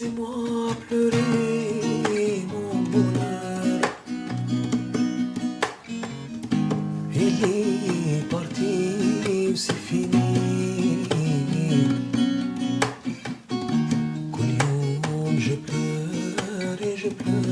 Laissez-moi pleurer mon bonheur. Ele partiu-se finir. Je pleure je pleure